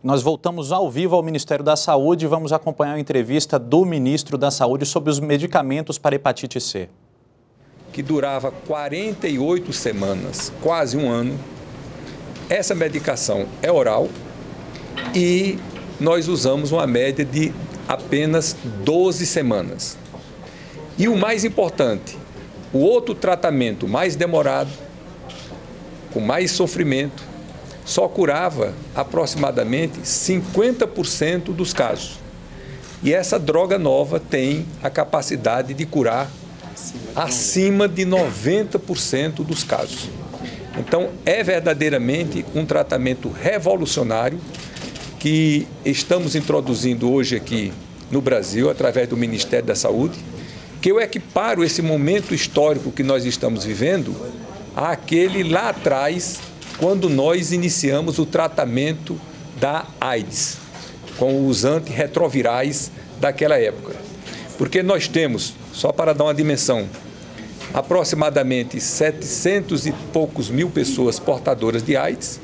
Nós voltamos ao vivo ao Ministério da Saúde e vamos acompanhar a entrevista do ministro da Saúde sobre os medicamentos para hepatite C. Que durava 48 semanas, quase um ano. Essa medicação é oral e nós usamos uma média de apenas 12 semanas. E o mais importante, o outro tratamento mais demorado, com mais sofrimento, só curava aproximadamente 50% dos casos. E essa droga nova tem a capacidade de curar acima de 90% dos casos. Então, é verdadeiramente um tratamento revolucionário que estamos introduzindo hoje aqui no Brasil, através do Ministério da Saúde, que eu equiparo esse momento histórico que nós estamos vivendo àquele lá atrás quando nós iniciamos o tratamento da AIDS, com os antirretrovirais daquela época. Porque nós temos, só para dar uma dimensão, aproximadamente 700 e poucos mil pessoas portadoras de AIDS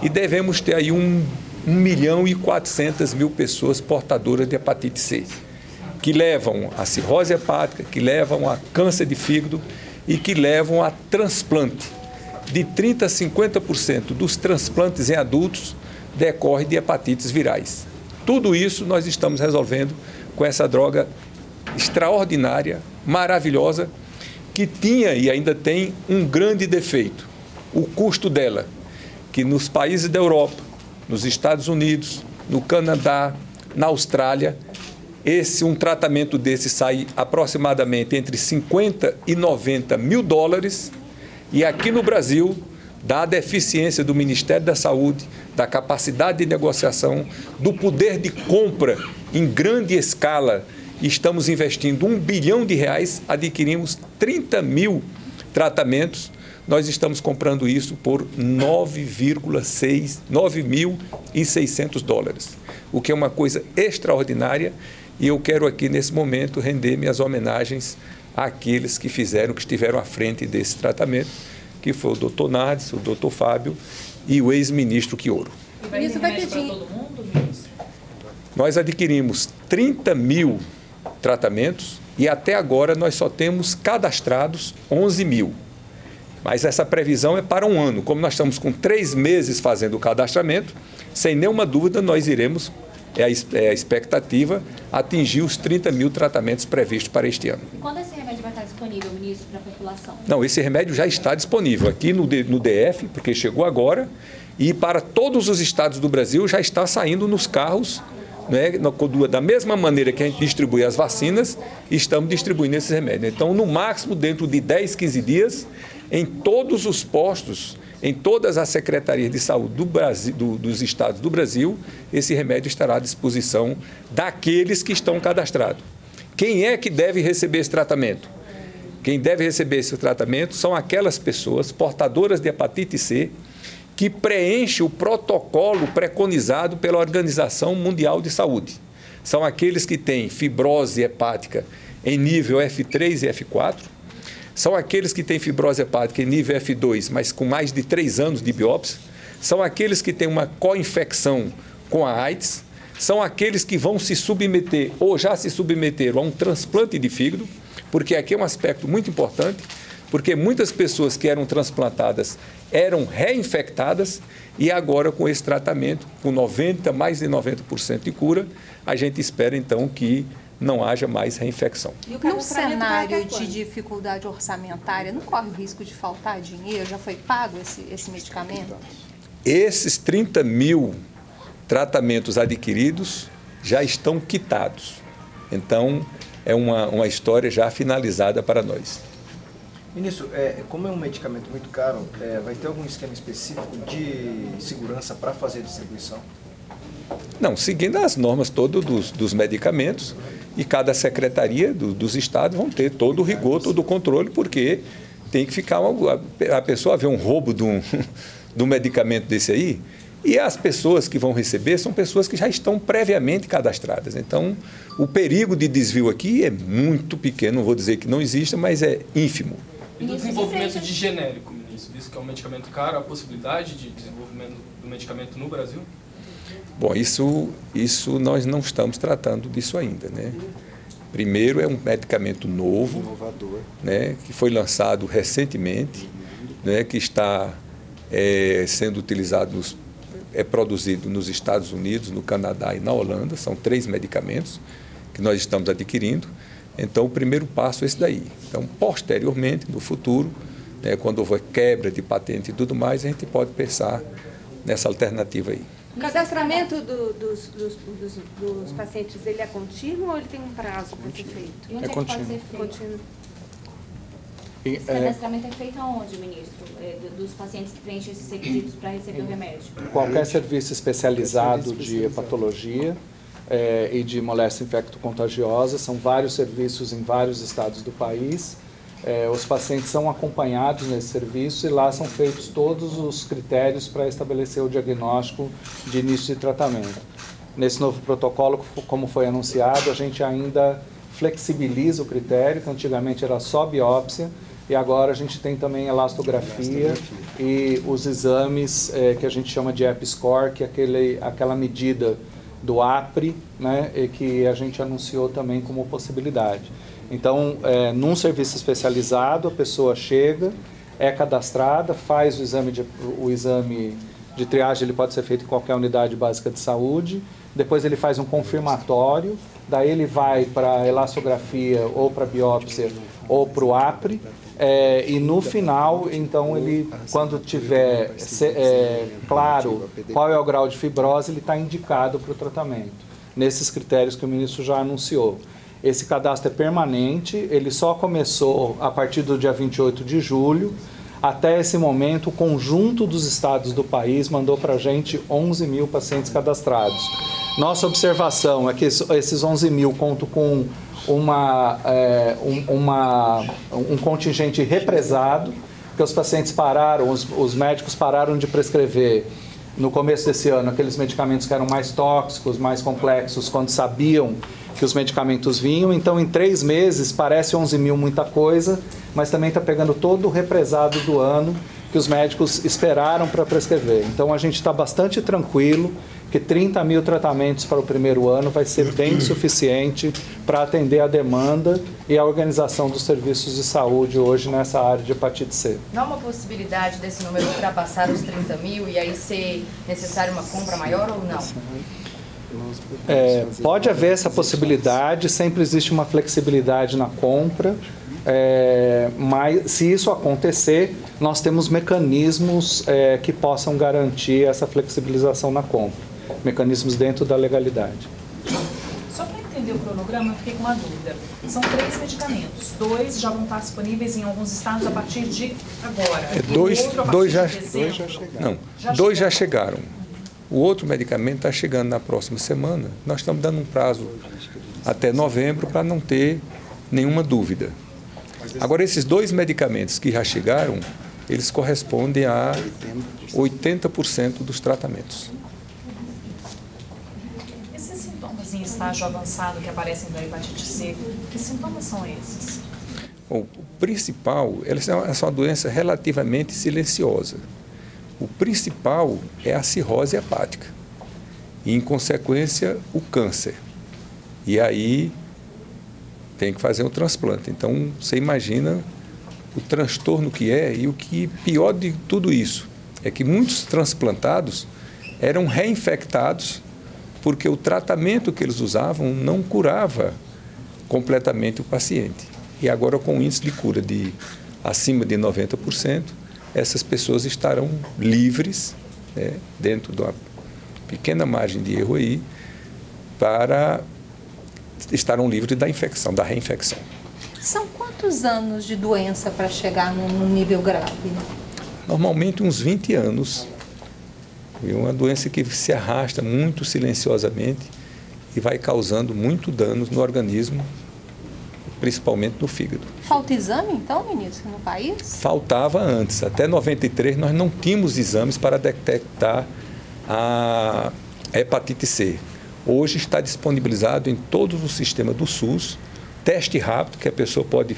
e devemos ter aí um, 1 milhão e 400 mil pessoas portadoras de hepatite C, que levam a cirrose hepática, que levam a câncer de fígado e que levam a transplante de 30% a 50% dos transplantes em adultos decorre de hepatites virais. Tudo isso nós estamos resolvendo com essa droga extraordinária, maravilhosa, que tinha e ainda tem um grande defeito: o custo dela, que nos países da Europa, nos Estados Unidos, no Canadá, na Austrália, esse um tratamento desse sai aproximadamente entre 50 e 90 mil dólares e aqui no Brasil, da deficiência do Ministério da Saúde, da capacidade de negociação, do poder de compra em grande escala, estamos investindo um bilhão de reais, adquirimos 30 mil tratamentos. Nós estamos comprando isso por 9,6, 9.600 dólares, o que é uma coisa extraordinária. E eu quero aqui, nesse momento, render minhas homenagens àqueles que fizeram, que estiveram à frente desse tratamento, que foi o doutor Nardes, o doutor Fábio e o ex-ministro Quioro. E vai Isso vai pedir... todo mundo, ministro? Nós adquirimos 30 mil tratamentos e até agora nós só temos cadastrados 11 mil. Mas essa previsão é para um ano. Como nós estamos com três meses fazendo o cadastramento, sem nenhuma dúvida nós iremos é a, é expectativa atingir os 30 mil tratamentos previstos para este ano. Quando esse disponível, ministro, para a população? Não, esse remédio já está disponível aqui no, no DF, porque chegou agora, e para todos os estados do Brasil já está saindo nos carros né, da mesma maneira que a gente distribui as vacinas, estamos distribuindo esses remédios. Então, no máximo, dentro de 10, 15 dias, em todos os postos em todas as secretarias de saúde do Brasil, do, dos estados do Brasil, esse remédio estará à disposição daqueles que estão cadastrados. Quem é que deve receber esse tratamento? Quem deve receber esse tratamento são aquelas pessoas portadoras de hepatite C que preenchem o protocolo preconizado pela Organização Mundial de Saúde. São aqueles que têm fibrose hepática em nível F3 e F4, são aqueles que têm fibrose hepática em nível F2, mas com mais de três anos de biópsia. São aqueles que têm uma co-infecção com a AIDS. São aqueles que vão se submeter ou já se submeteram a um transplante de fígado, porque aqui é um aspecto muito importante, porque muitas pessoas que eram transplantadas eram reinfectadas e agora com esse tratamento, com 90, mais de 90% de cura, a gente espera então que não haja mais reinfecção. E no cenário de dificuldade orçamentária, não corre o risco de faltar dinheiro? Já foi pago esse, esse medicamento? Esses 30 mil tratamentos adquiridos já estão quitados. Então, é uma, uma história já finalizada para nós. Ministro, é, como é um medicamento muito caro, é, vai ter algum esquema específico de segurança para fazer a distribuição? Não, seguindo as normas todas dos, dos medicamentos, e cada secretaria do, dos estados vão ter todo o rigor, todo o controle, porque tem que ficar uma, a pessoa ver um roubo de um, de um medicamento desse aí, e as pessoas que vão receber são pessoas que já estão previamente cadastradas. Então, o perigo de desvio aqui é muito pequeno, não vou dizer que não exista, mas é ínfimo. E do desenvolvimento de genérico, ministro, visto que é um medicamento caro, a possibilidade de desenvolvimento do medicamento no Brasil? Bom, isso, isso nós não estamos tratando disso ainda, né? Primeiro é um medicamento novo, Inovador. né, que foi lançado recentemente, né, que está é, sendo utilizado, nos, é produzido nos Estados Unidos, no Canadá e na Holanda. São três medicamentos que nós estamos adquirindo. Então, o primeiro passo é esse daí. Então, posteriormente, no futuro, né, quando houver quebra de patente e tudo mais, a gente pode pensar nessa alternativa aí. O cadastramento do- dos, dos- dos- dos pacientes, ele é contínuo ou ele tem um prazo para ser feito? E É é, contínuo. feito? Contínuo. Esse é, cadastramento é feito aonde, ministro? É, do- dos pacientes que preenchem esses requisitos para receber o remédio? Qualquer serviço especializado de hepatologia eh, e de moléstia infecto-contagiosa, são vários serviços em vários estados do país. Eh, os pacientes são acompanhados nesse serviço e lá são feitos todos os critérios para estabelecer o diagnóstico de início de tratamento. Nesse novo protocolo, como foi anunciado, a gente ainda flexibiliza o critério, que antigamente era só biópsia, e agora a gente tem também elastografia e os exames eh, que a gente chama de EPI-score, que é aquele, aquela medida do APRE, né, e que a gente anunciou também como possibilidade. Então, eh, num serviço especializado, a pessoa chega, é cadastrada, faz o exame de, o exame de triagem, ele pode ser feito em qualquer unidade básica de saúde, depois ele faz um confirmatório, daí ele vai para elastografia ou para biópsia ou para o APRE, é, e no final, então, ele, quando tiver é, claro qual é o grau de fibrose, ele está indicado para o tratamento, nesses critérios que o ministro já anunciou. Esse cadastro é permanente, ele só começou a partir do dia 28 de julho. Até esse momento, o conjunto dos estados do país mandou para a gente 11 mil pacientes cadastrados. Nossa observação é que es- esses 11 mil contam com uma, é, um, uma- um contingente represado, que os pacientes pararam, os, os médicos pararam de prescrever no começo desse ano aqueles medicamentos que eram mais tóxicos, mais complexos, quando sabiam que os medicamentos vinham. Então, em três meses, parece 11 mil muita coisa, mas também está pegando todo o represado do ano que os médicos esperaram para prescrever. Então, a gente está bastante tranquilo que 30 mil tratamentos para o primeiro ano vai ser bem suficiente para atender a demanda e a organização dos serviços de saúde hoje nessa área de hepatite C. Não há uma possibilidade desse número ultrapassar os 30 mil e aí ser necessário uma compra maior ou não? É, pode haver essa possibilidade, sempre existe uma flexibilidade na compra, é, mas se isso acontecer, nós temos mecanismos é, que possam garantir essa flexibilização na compra, mecanismos dentro da legalidade. Só para entender o cronograma, eu fiquei com uma dúvida. São três medicamentos. Dois já vão estar disponíveis em alguns estados a partir de agora. É, dois- dois já- de dois dezembro. Não, Já dois já chegaram. O outro medicamento está chegando na próxima semana. Nós estamos dando um prazo até novembro para não ter nenhuma dúvida. Agora, esses dois medicamentos que já chegaram, eles correspondem a 80% dos tratamentos. Esses sintomas em estágio avançado que aparecem da hepatite C, que sintomas são esses? Bom, o principal, essa é uma doença relativamente silenciosa. O principal é a cirrose hepática e, em consequência, o câncer. E aí tem que fazer um transplante. Então, você imagina o transtorno que é e o que pior de tudo isso é que muitos transplantados eram reinfectados porque o tratamento que eles usavam não curava completamente o paciente. E agora, com um índice de cura de acima de 90%, essas pessoas estarão livres, né, dentro de uma pequena margem de erro aí, para estarão livres da infecção, da reinfecção. São quantos anos de doença para chegar num num nível grave? Normalmente uns 20 anos. É uma doença que se arrasta muito silenciosamente e vai causando muito danos no organismo, principalmente no fígado. Falta exame, então, ministro, no país? Faltava antes, até 93 nós não tínhamos exames para detectar a hepatite C. Hoje está disponibilizado em todos os sistemas do SUS, teste rápido, que a pessoa pode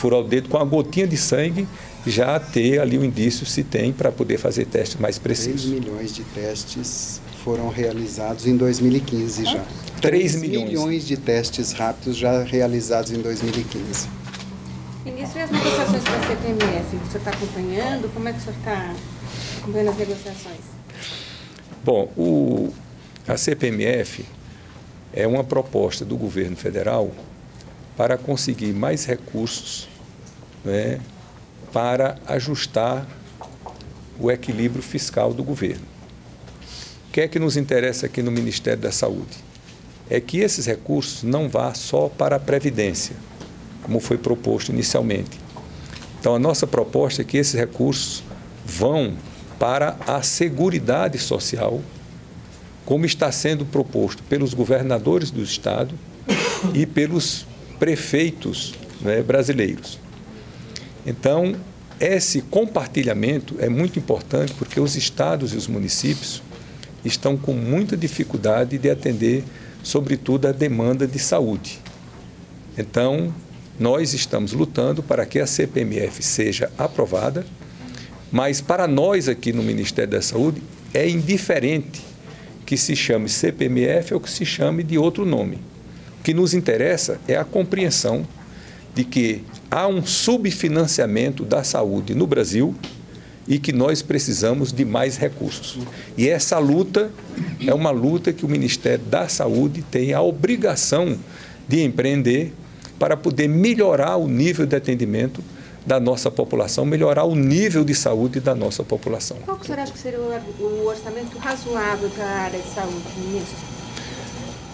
furar o dedo com uma gotinha de sangue, já ter ali o indício se tem para poder fazer testes mais 3 precisos. milhões de testes foram realizados em 2015 já. 3 milhões. milhões de testes rápidos já realizados em 2015. Ministro, e as negociações com a CPMF? O senhor está acompanhando? Como é que o senhor está acompanhando as negociações? Bom, o, a CPMF é uma proposta do governo federal para conseguir mais recursos né, para ajustar o equilíbrio fiscal do governo. O que é que nos interessa aqui no Ministério da Saúde? É que esses recursos não vá só para a Previdência, como foi proposto inicialmente. Então, a nossa proposta é que esses recursos vão para a Seguridade Social, como está sendo proposto pelos governadores do Estado e pelos prefeitos né, brasileiros. Então, esse compartilhamento é muito importante porque os estados e os municípios estão com muita dificuldade de atender, sobretudo, a demanda de saúde. Então, nós estamos lutando para que a CPMF seja aprovada, mas para nós aqui no Ministério da Saúde é indiferente que se chame CPMF ou que se chame de outro nome. O que nos interessa é a compreensão de que há um subfinanciamento da saúde no Brasil e que nós precisamos de mais recursos. E essa luta é uma luta que o Ministério da Saúde tem a obrigação de empreender para poder melhorar o nível de atendimento da nossa população, melhorar o nível de saúde da nossa população. Qual que o senhor acha que seria o orçamento razoável para a área de saúde, ministro?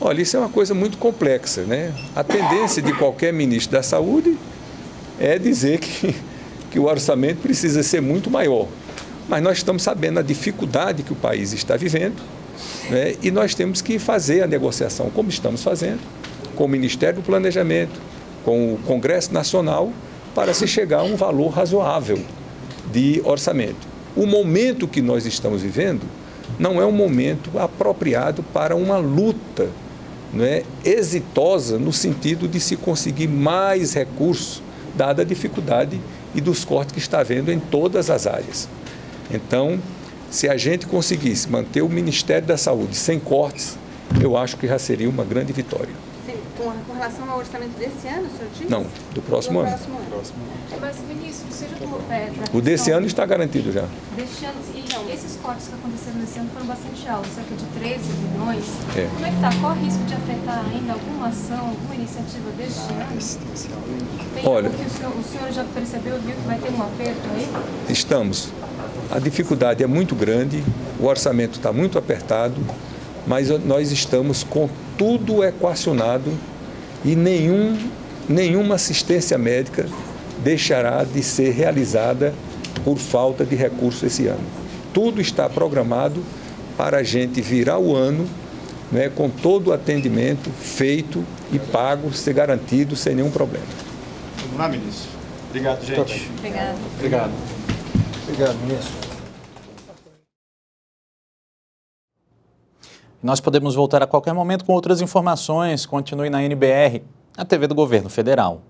Olha, isso é uma coisa muito complexa, né? A tendência de qualquer ministro da Saúde é dizer que, que o orçamento precisa ser muito maior. Mas nós estamos sabendo a dificuldade que o país está vivendo né? e nós temos que fazer a negociação, como estamos fazendo, com o Ministério do Planejamento, com o Congresso Nacional, para se chegar a um valor razoável de orçamento. O momento que nós estamos vivendo não é um momento apropriado para uma luta é exitosa no sentido de se conseguir mais recursos, dada a dificuldade e dos cortes que está havendo em todas as áreas. Então, se a gente conseguisse manter o Ministério da Saúde sem cortes, eu acho que já seria uma grande vitória. Com, com relação ao orçamento desse ano, o senhor disse? Não, do próximo do ano. Próximo ano. Próximo ano. Mas, ministro, você já tomou pé O desse ano está garantido já. Deste ano, então, esses cortes que aconteceram nesse ano foram bastante altos, cerca de 13 bilhões. É. Como é que está? Qual o risco de afetar ainda alguma ação, alguma iniciativa deste ano? Tem Olha- algo que o senhor, o senhor já percebeu, viu que vai ter um aperto aí? Estamos. A dificuldade é muito grande, o orçamento está muito apertado, mas nós estamos com tudo equacionado e nenhum, nenhuma assistência médica deixará de ser realizada por falta de recursos esse ano. Tudo está programado para a gente virar o ano né, com todo o atendimento feito e pago, ser garantido sem nenhum problema. Vamos lá, ministro. Obrigado, gente. Obrigada. Obrigado. Obrigado, ministro. Nós podemos voltar a qualquer momento com outras informações. Continue na NBR, a TV do Governo Federal.